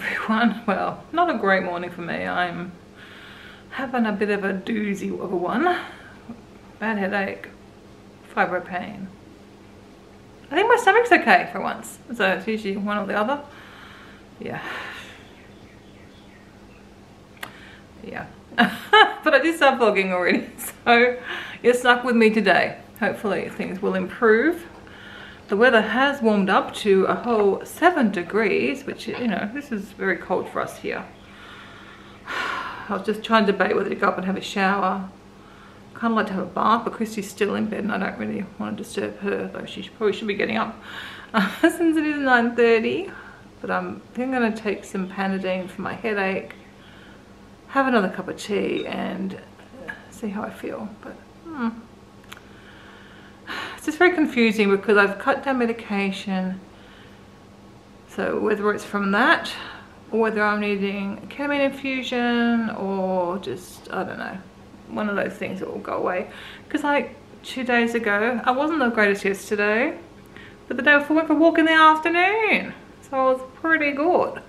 everyone. Well, not a great morning for me. I'm having a bit of a doozy of a one. Bad headache, fibro pain. I think my stomach's okay for once. So it's usually one or the other. Yeah. Yeah. but I did start vlogging already. So you're stuck with me today. Hopefully things will improve. The weather has warmed up to a whole seven degrees, which, you know, this is very cold for us here. I was just trying to debate whether to go up and have a shower. kind of like to have a bath, but Christy's still in bed and I don't really want to disturb her, though she probably should be getting up since it is 9.30. But I'm, I'm going to take some Panadeine for my headache, have another cup of tea and see how I feel. But hmm it's just very confusing because I've cut down medication. So whether it's from that or whether I'm needing a ketamine infusion or just, I don't know, one of those things that will go away. Because like two days ago, I wasn't the greatest yesterday, but the day before I went for a walk in the afternoon. So I was pretty good.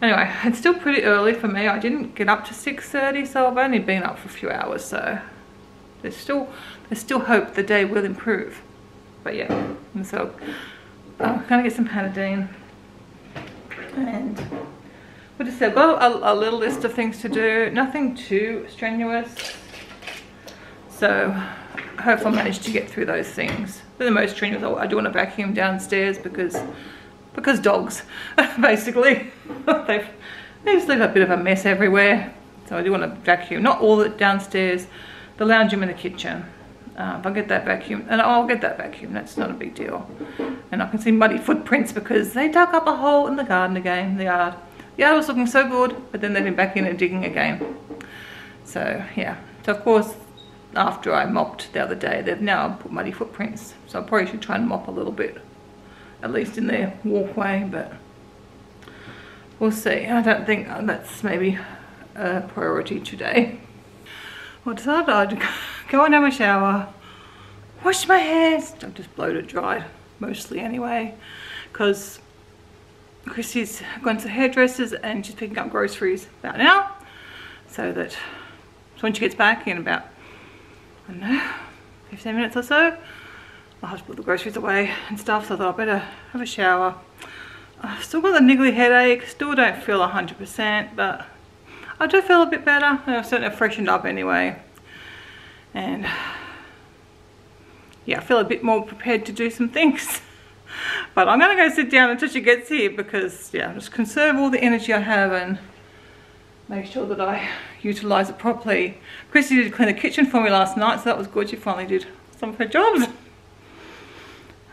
Anyway, it's still pretty early for me. I didn't get up to 6.30, so I've only been up for a few hours, so there's still there's still hope the day will improve. But yeah, so oh, I'm gonna get some Panadeine. And what just said, well, a, a little list of things to do, nothing too strenuous. So hopefully I'll manage to get through those things. The most strenuous, I do want to vacuum downstairs because because dogs, basically. They just leave a bit of a mess everywhere. So I do want to vacuum, not all downstairs, the lounge room and the kitchen. Uh, if I get that vacuum, and I'll get that vacuum, that's not a big deal. And I can see muddy footprints because they dug up a hole in the garden again, the yard. The yard was looking so good, but then they've been back in and digging again. So yeah, so of course, after I mopped the other day, they've now put muddy footprints. So I probably should try and mop a little bit, at least in their walkway, but we'll see. I don't think that's maybe a priority today. Well, decided I'd go and have a shower, wash my hair, I've just blowed it dry, mostly anyway, because Chrissy's gone to hairdressers and she's picking up groceries about now, so that so when she gets back in about, I don't know, 15 minutes or so, I'll have to put the groceries away and stuff, so I thought I better have a shower. I've still got the niggly headache, still don't feel 100%, but I do feel a bit better. I've certainly freshened up anyway. And yeah, I feel a bit more prepared to do some things. but I'm gonna go sit down until she gets here because yeah, just conserve all the energy I have and make sure that I utilize it properly. Chrissy did clean the kitchen for me last night, so that was good. She finally did some of her jobs.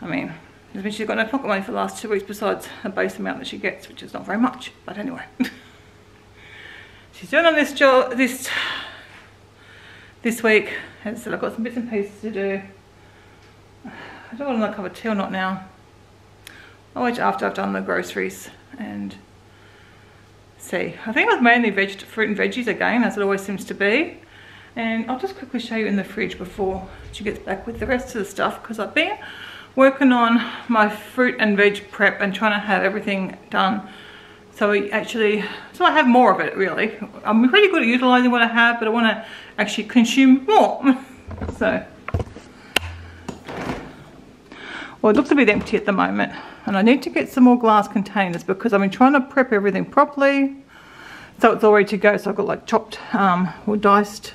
I mean, doesn't mean she's got no pocket money for the last two weeks besides the base amount that she gets, which is not very much, but anyway. she's doing on this job this this week. I said, I've got some bits and pieces to do. I don't want another cup of tea or not now. I'll wait after I've done the groceries and see. I think it was mainly veg fruit and veggies again, as it always seems to be. And I'll just quickly show you in the fridge before she gets back with the rest of the stuff because I've been working on my fruit and veg prep and trying to have everything done so we actually, so I have more of it really. I'm pretty good at utilizing what I have, but I want to actually consume more. so, well it looks a bit empty at the moment. And I need to get some more glass containers because I've been trying to prep everything properly. So it's all ready to go. So I've got like chopped um, or diced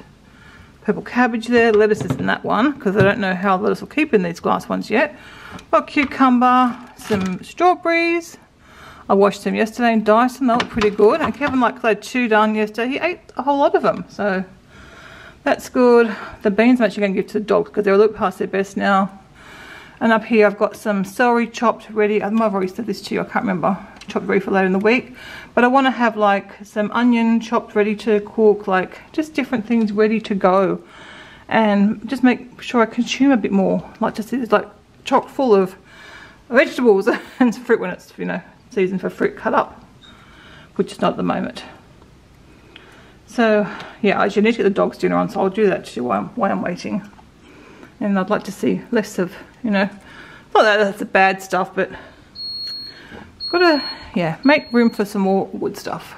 purple cabbage there. Lettuce is in that one because I don't know how lettuce will keep in these glass ones yet. Got cucumber, some strawberries, I washed them yesterday and diced them. They look pretty good. And Kevin like had two done yesterday. He ate a whole lot of them. So that's good. The beans I'm actually going to give to the dogs because they're a little past their best now. And up here I've got some celery chopped ready. I might have already said this to you. I can't remember. Chopped ready for later in the week. But I want to have like some onion chopped ready to cook. Like just different things ready to go. And just make sure I consume a bit more. Like just it's like chock full of vegetables and fruit when it's, you know, season for fruit cut up, which is not at the moment. So yeah, I should need to get the dog's dinner on, so I'll do that to while I'm, while I'm waiting. And I'd like to see less of, you know, not that that's the bad stuff, but Gotta, yeah, make room for some more wood stuff.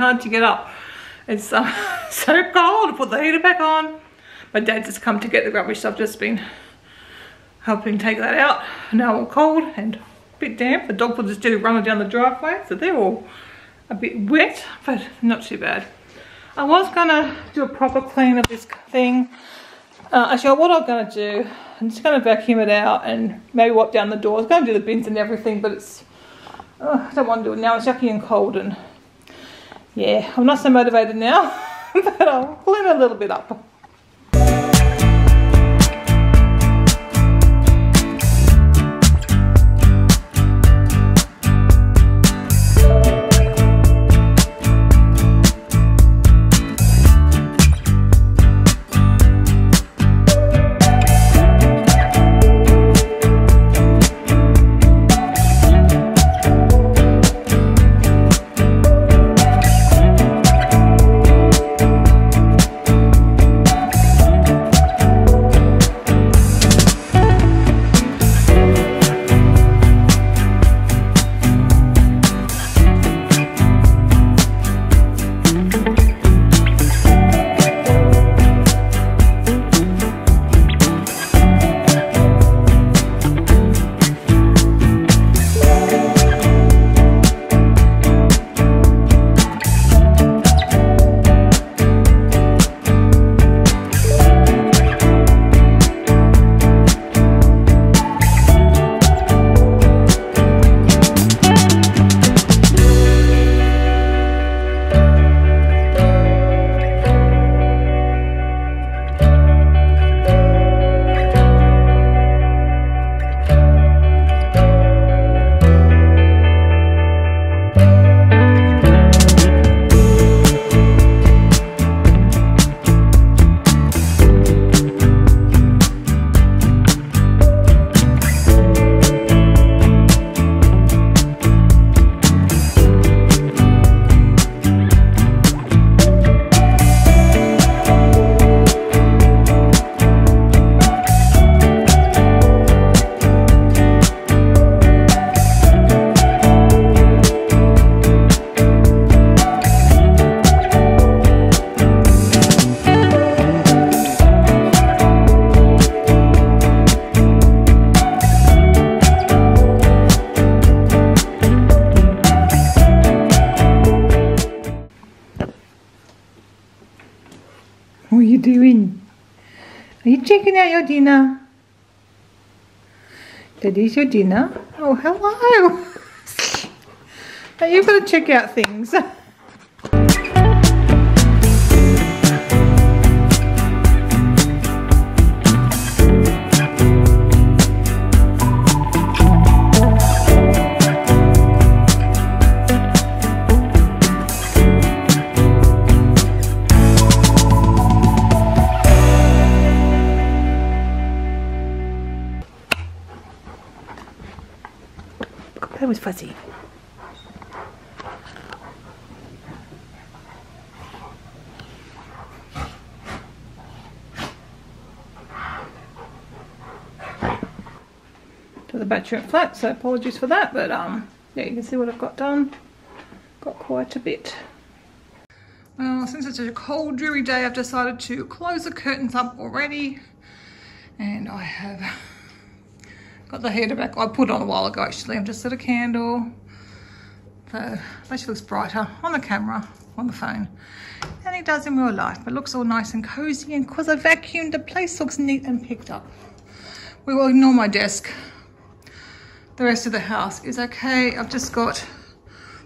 Hard to get up. It's uh, so cold. Put the heater back on. My dad just come to get the rubbish. So I've just been helping take that out. Now all cold and a bit damp. The dog will just did running down the driveway. So they're all a bit wet, but not too bad. I was gonna do a proper clean of this thing. Uh, actually, what I'm gonna do, I'm just gonna vacuum it out and maybe wipe down the door. I was gonna do the bins and everything, but it's, uh, I don't want to do it now. It's yucky and cold and yeah, I'm not so motivated now, but I'll clean a little bit up. Are you checking out your dinner? That is your dinner? Oh, hello! you've got to check out things. was fuzzy. So the battery went flat, so apologies for that, but um, yeah, you can see what I've got done. Got quite a bit. Well, since it's a cold, dreary day, I've decided to close the curtains up already. And I have got the heater back. I put it on a while ago, actually. I've just lit a candle. So, it actually looks brighter on the camera, on the phone. And it does in real life, but looks all nice and cozy. And because I vacuumed, the place looks neat and picked up. We will ignore my desk. The rest of the house is okay. I've just got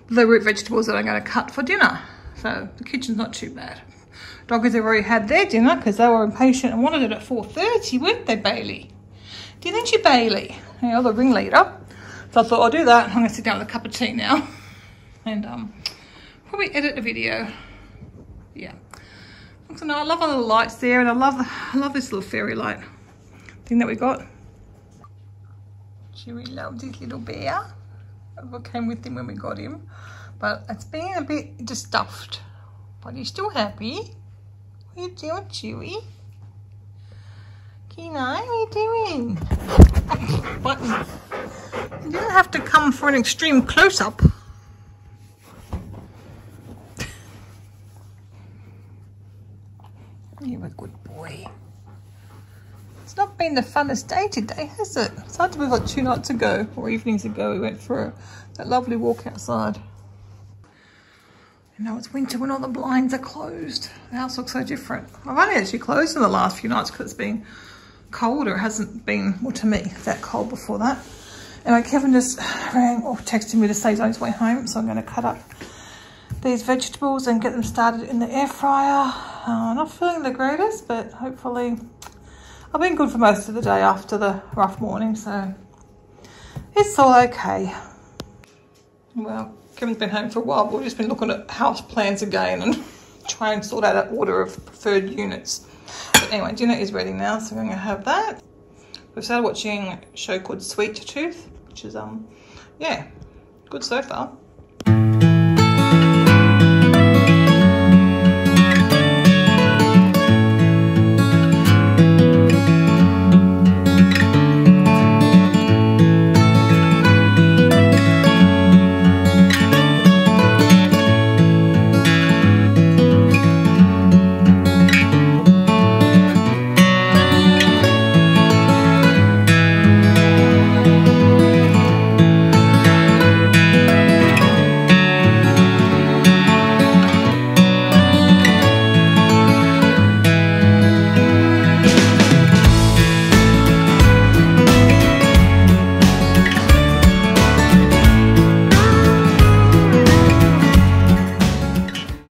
the root vegetables that I'm going to cut for dinner. So the kitchen's not too bad. Doggies have already had their dinner because they were impatient and wanted it at 4.30, weren't they, Bailey? Didn't you, Bailey? You know, the ringleader. So I thought I'll do that. I'm to sit down with a cup of tea now and um, probably edit a video. Yeah. So no, I love all the lights there and I love, I love this little fairy light thing that we got. Chewy loves his little bear. What came with him when we got him. But it's been a bit just stuffed. But he's still happy. What are you doing, Chewy? Kina, what are you doing? What? You don't have to come for an extreme close-up. You're a good boy. It's not been the funnest day today, has it? It's hard to believe like two nights ago or evenings ago we went for a, that lovely walk outside. You now it's winter when all the blinds are closed. The house looks so different. I've only actually closed in the last few nights because it's been colder. It hasn't been, well to me, that cold before that. Anyway, Kevin just rang or texted me to say he's on his way home, so I'm going to cut up these vegetables and get them started in the air fryer. Uh, not feeling the greatest, but hopefully I've been good for most of the day after the rough morning, so it's all okay. Well, Kevin's been home for a while, but we've just been looking at house plans again and trying to sort out an order of preferred units. But anyway, dinner is ready now, so we're going to have that. We've started watching a show called Sweet Tooth, which is, um, yeah, good so far.